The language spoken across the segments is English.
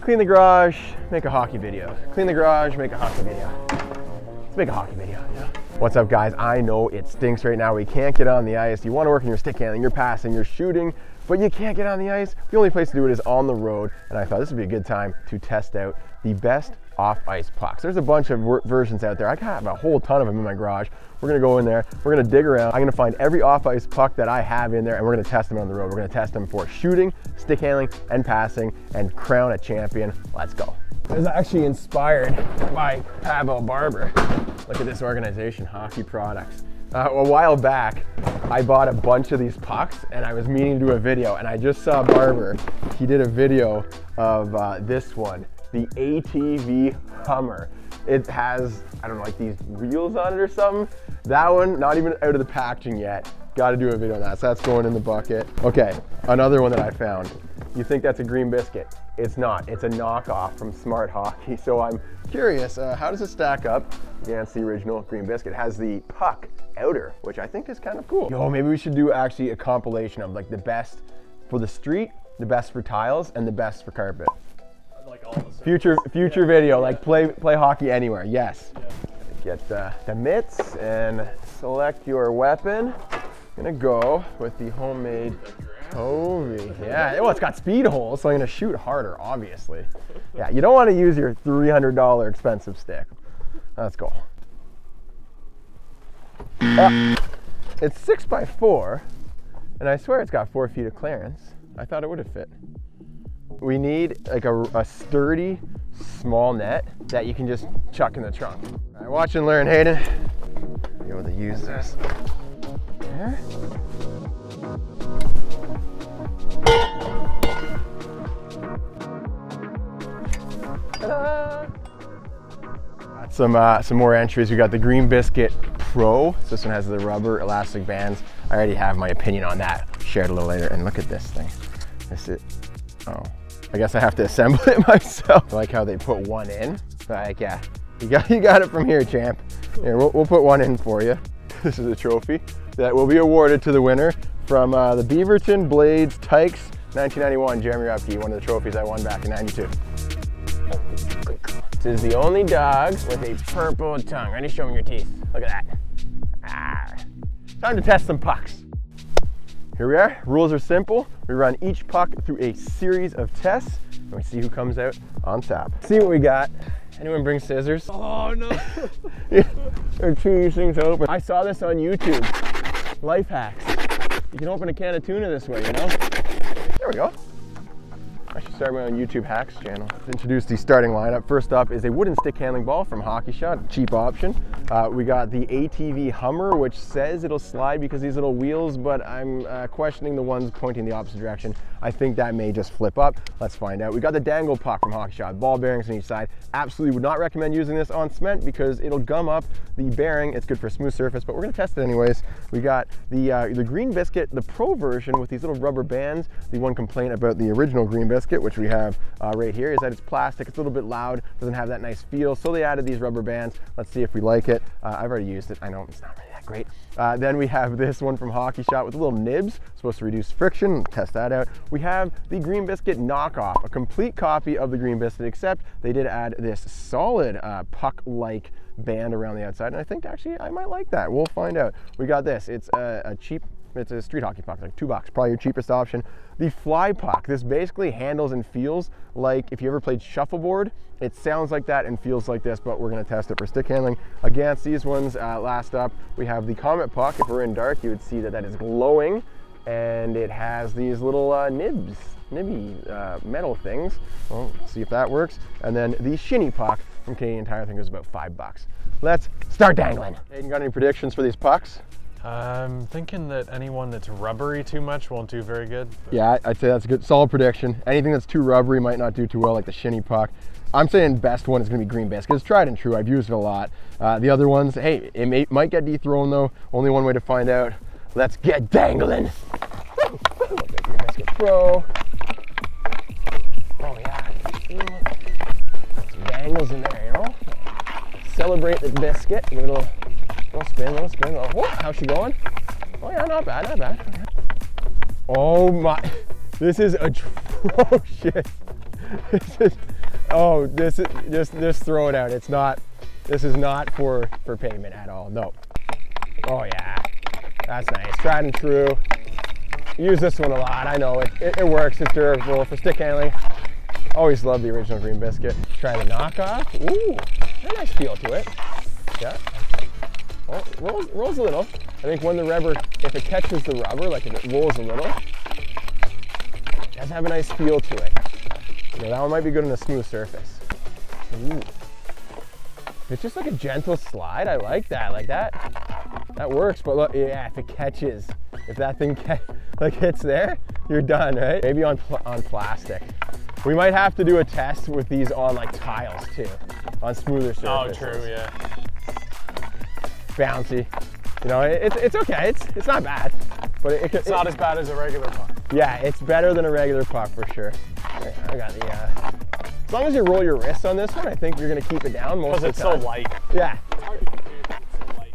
Clean the garage, make a hockey video. Clean the garage, make a hockey video. Let's make a hockey video, yeah. What's up guys? I know it stinks right now. We can't get on the ice. You wanna work on your stick handling, your passing, your shooting, but you can't get on the ice. The only place to do it is on the road. And I thought this would be a good time to test out the best off-ice pucks. There's a bunch of versions out there. I have a whole ton of them in my garage. We're gonna go in there, we're gonna dig around. I'm gonna find every off-ice puck that I have in there and we're gonna test them on the road. We're gonna test them for shooting, stick handling, and passing, and crown a champion. Let's go. It was actually inspired by Pavel Barber. Look at this organization, Hockey Products. Uh, a while back, I bought a bunch of these pucks and I was meaning to do a video and I just saw Barber. He did a video of uh, this one the ATV Hummer. It has, I don't know, like these wheels on it or something. That one, not even out of the packaging yet. Got to do a video on that. So that's going in the bucket. Okay, another one that I found. You think that's a green biscuit? It's not. It's a knockoff from Smart Hockey. So I'm curious, uh, how does it stack up against the original green biscuit? It has the puck outer, which I think is kind of cool. Yo, maybe we should do actually a compilation of like the best for the street, the best for tiles, and the best for carpet future future video, like play play hockey anywhere. Yes. Get the, the mitts and select your weapon. I'm gonna go with the homemade Tovy. Yeah, well, it's got speed holes, so I'm gonna shoot harder, obviously. Yeah, you don't want to use your $300 expensive stick. Let's go. Uh, it's six by four, and I swear it's got four feet of clearance. I thought it would have fit we need like a, a, sturdy, small net that you can just chuck in the trunk. All right, watch and learn, Hayden. Be able to use this. There. Got some uh, some more entries. We got the Green Biscuit Pro. So this one has the rubber elastic bands. I already have my opinion on that. Share it a little later. And look at this thing. This is oh I guess I have to assemble it myself. I like how they put one in. Like, yeah, you got, you got it from here, champ. Here, we'll, we'll put one in for you. This is a trophy that will be awarded to the winner from uh, the Beaverton Blades Tykes 1991 Jeremy Rupke, one of the trophies I won back in 92. This is the only dog with a purple tongue. Ready? Show me your teeth. Look at that. Ah. Time to test some pucks. Here we are, rules are simple. We run each puck through a series of tests and we see who comes out on top. See what we got. Anyone bring scissors? Oh no. chew these things open. I saw this on YouTube. Life hacks. You can open a can of tuna this way, you know? There we go. I should start my own YouTube hacks channel. Let's introduce the starting lineup. First up is a wooden stick handling ball from Hockey Shot, cheap option. Uh, we got the ATV Hummer, which says it'll slide because these little wheels, but I'm uh, questioning the ones pointing the opposite direction. I think that may just flip up. Let's find out. We got the dangle puck from Hockey Shot, ball bearings on each side. Absolutely would not recommend using this on cement because it'll gum up the bearing. It's good for smooth surface, but we're gonna test it anyways. We got the, uh, the Green Biscuit, the Pro version with these little rubber bands. The one complaint about the original Green Biscuit which we have uh, right here, is that it's plastic. It's a little bit loud, doesn't have that nice feel. So they added these rubber bands. Let's see if we like it. Uh, I've already used it. I know it's not really that great. Uh, then we have this one from Hockey Shot with little nibs, supposed to reduce friction. Test that out. We have the Green Biscuit knockoff, a complete copy of the Green Biscuit, except they did add this solid uh, puck-like band around the outside. And I think actually I might like that. We'll find out. We got this. It's a, a cheap it's a street hockey puck, like two bucks, probably your cheapest option. The fly puck, this basically handles and feels like if you ever played shuffleboard, it sounds like that and feels like this, but we're gonna test it for stick handling. Against these ones, uh, last up, we have the Comet puck. If we're in dark, you would see that that is glowing and it has these little uh, nibs, nibby uh, metal things. Well, see if that works. And then the Shinny puck from Canadian Tire, I think it was about five bucks. Let's start dangling. Hayden, got any predictions for these pucks? I'm thinking that anyone that's rubbery too much won't do very good. But. Yeah, I'd say that's a good, solid prediction. Anything that's too rubbery might not do too well, like the shinny puck. I'm saying best one is going to be green biscuit. It's tried and true. I've used it a lot. Uh, the other ones, hey, it may, might get dethroned though. Only one way to find out. Let's get dangling. pro. Oh yeah. Some dangles in there, you know. Celebrate the biscuit. Give it a little Little spin, little spin. Little, how's she going? Oh yeah, not bad, not bad. Oh my, this is atrocious. This is, oh, this is, just, just throw it out. It's not, this is not for, for payment at all, no. Oh yeah, that's nice, tried and true. Use this one a lot, I know it, it, it works, it's durable for stick handling. Always love the original Green Biscuit. Try the knockoff. Ooh, a nice feel to it. Yeah. Oh, rolls, rolls a little. I think when the rubber, if it catches the rubber, like if it rolls a little, it does have a nice feel to it. You know, that one might be good on a smooth surface. Ooh. It's just like a gentle slide. I like that. Like that. That works. But look, yeah, if it catches, if that thing like hits there, you're done, right? Maybe on pl- on plastic. We might have to do a test with these on like tiles too, on smoother oh, surfaces. Oh, true, yeah. Bouncy. You know, it, it's it's okay. It's it's not bad, but it, it, It's not as bad as a regular puck. yeah, it's better than a regular puck for sure. I got the. Uh, as long as you roll your wrist on this one, I think you're gonna keep it down most Because of it's the so time. light. Yeah, It's to compare 'cause so light.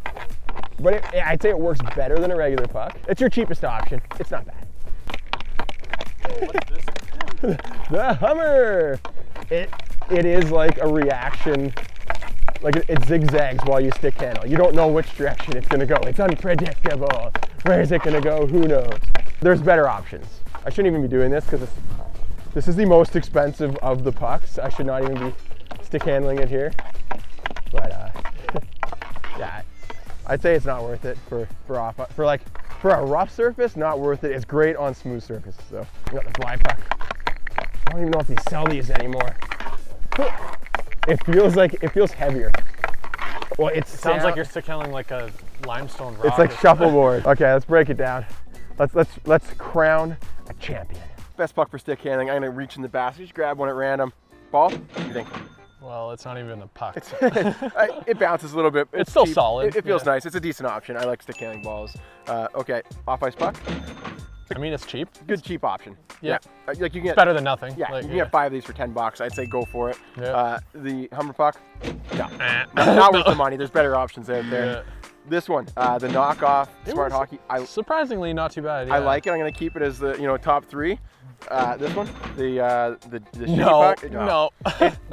but it, yeah, I'd say it works better than a regular puck. It's your cheapest option. It's not bad. What's this? The Hummer. It it is like a reaction. Like it, zigzags while you stick handle. You don't know which direction it's gonna go. It's unpredictable. Where is it gonna go? Who knows? There's better options. I shouldn't even be doing this because this is the most expensive of the pucks. I should not even be stick handling it here. But uh, yeah, I'd say it's not worth it for for off for like for a rough surface. Not worth it. It's great on smooth surfaces So We got the fly puck. I don't even know if they sell these anymore. It feels like it feels heavier. Well, it Sounds like you're stick handling like a limestone rock. It's like shuffleboard. Okay, let's break it down. Let's let's let's crown a champion. Best puck for stick handling. I'm gonna reach in the basket, just grab one at random. Ball. What do you think? Well, it's not even a puck. I- it bounces a little bit. It's still cheap. solid, It, it feels yeah. nice. It's a decent option. I like stick handling balls. Uh, okay, off ice puck. I mean, it's cheap. Good cheap option. Yeah. Uh, Like you can get Better than nothing. Yeah, Like, you can get five of these for ten bucks. I'd say go for it. Yeah. Uh, the Hummer puck, no, Eh. not, not worth the money. There's better options out there. Yeah. This one, uh, the knockoff Smart Hockey. I, Surprisingly, not too bad. I like it. I'm gonna keep it as the you know top three. Uh, this one, the uh, the the No, puck. no.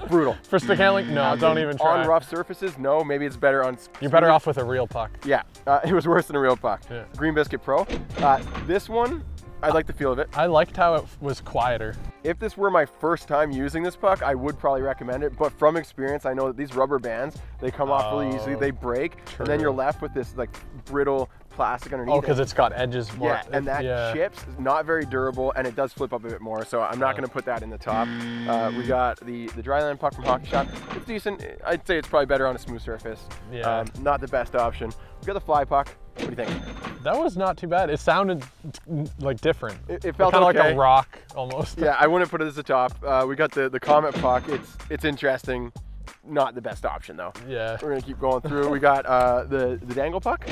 brutal. For stick handling, no, don't even try. On rough surfaces, no. Maybe it's better on. You're better off with a real puck. Yeah, uh, it was worse than a real puck. Yeah. Green Biscuit Pro. Uh, this one, I like the feel of it. I liked how it was quieter. If this were my first time using this puck, I would probably recommend it. But from experience, I know that these rubber bands, they come off really easily, Oh, they break, and then you're left with this like brittle plastic underneath. Oh, because it's got edges. More, Yeah, and that yeah. chips is not very durable, and it does flip up a bit more. So I'm not Yeah. going to put that in the top. Uh, we got the the dryland puck from Hockey Shot. It's decent. I'd say it's probably better on a smooth surface. Yeah. Um, not the best option. We got the fly puck. What do you think? That was not too bad. It sounded mm, like different. It, it felt kind of okay. like a rock almost. Yeah, I wouldn't put it as the top. Uh, we got the the Comet puck. It's it's interesting. Not the best option though. Yeah. We're gonna keep going through. We got uh, the the dangle puck.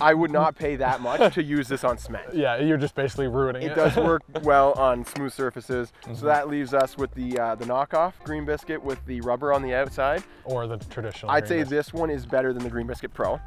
I would not pay that much to use this on cement. Yeah, you're just basically ruining it. It does work well on smooth surfaces. Mm-hmm. So that leaves us with the uh, the knockoff green biscuit with the rubber on the outside. or the traditional. I'd say biscuit. this one is better than the green biscuit pro.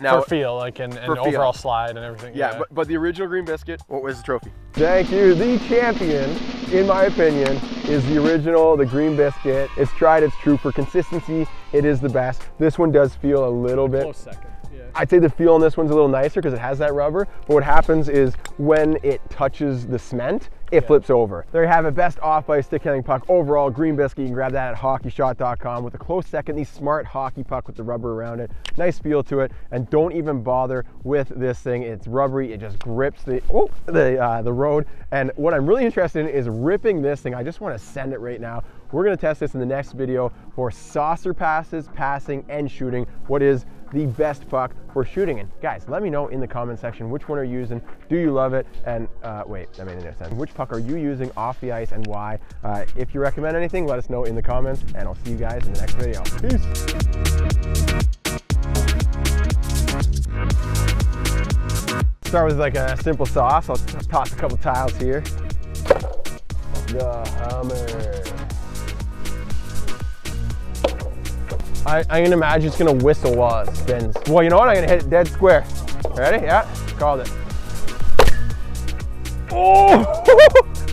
Now, for feel, like an, and overall slide and everything. yeah, But, but the original green biscuit, what was the trophy? Thank you. The champion, in my opinion, is the original, the green biscuit. It's tried, it's true. For consistency, it is the best. This one does feel a little bit. close second. Yeah. I'd say the feel on this one's a little nicer because it has that rubber. But what happens is when it touches the cement, it flips over. There you have it, best off-ice stick handling puck overall, green biscuit. You can grab that at hockeyshot.com with a close second, the smart hockey puck with the rubber around it. Nice feel to it, and don't even bother with this thing. It's rubbery, it just grips the oh, the uh, the road. And what I'm really interested in is ripping this thing. I just want to send it right now. We're gonna test this in the next video for saucer passes, passing, and shooting. What is the best puck for shooting. And guys, let me know in the comment section which one are you using. Do you love it? And uh, wait, that made no sense. Which puck are you using off the ice and why? Uh, if you recommend anything, let us know in the comments, and I'll see you guys in the next video. Peace. Start with like a simple sauce. I'll toss a couple tiles here. The Hummer. I, I can imagine it's gonna whistle while it spins. Well, you know what? I'm gonna hit it dead square. Ready? Yeah, called it. Oh!